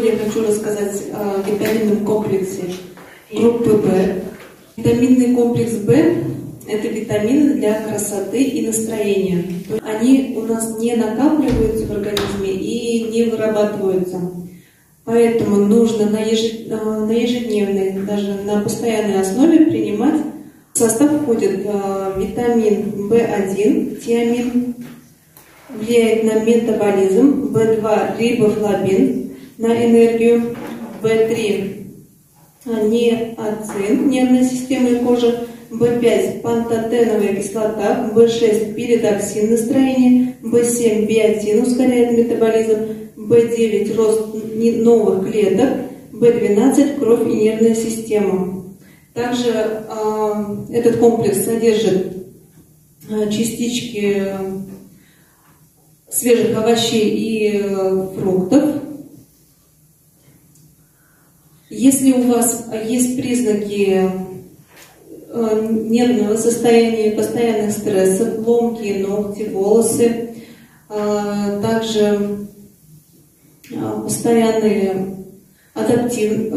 хочу рассказать о витаминном комплексе группы В. Витаминный комплекс В – это витамины для красоты и настроения. Они у нас не накапливаются в организме и не вырабатываются. Поэтому нужно на, ежедневной, даже на постоянной основе принимать. В состав входит э, витамин В1, тиамин, влияет на метаболизм, В2 рибофлавин, на энергию, В3 неоцин, нервная система и кожа, В5 пантотеновая кислота, В6 передоксин настроение, В7 биотин ускоряет метаболизм, В9 рост новых клеток, В12 кровь и нервная система. Также э, этот комплекс содержит э, частички свежих овощей и э, фруктов. Если у вас есть признаки э, нервного состояния, постоянных стрессов, ломкие ногти, волосы, э, также постоянные адаптив,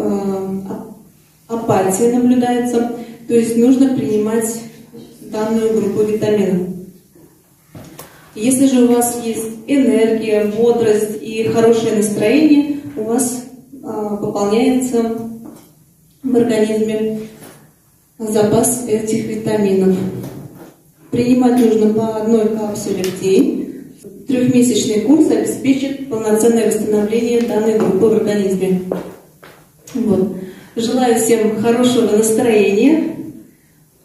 апатия наблюдается, то есть нужно принимать данную группу витаминов. Если же у вас есть энергия, бодрость и хорошее настроение, у вас пополняется в организме запас этих витаминов. Принимать нужно по одной капсуле в день. Трехмесячный курс обеспечит полноценное восстановление данной группы в организме. Вот. Желаю всем хорошего настроения,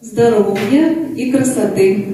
здоровья и красоты.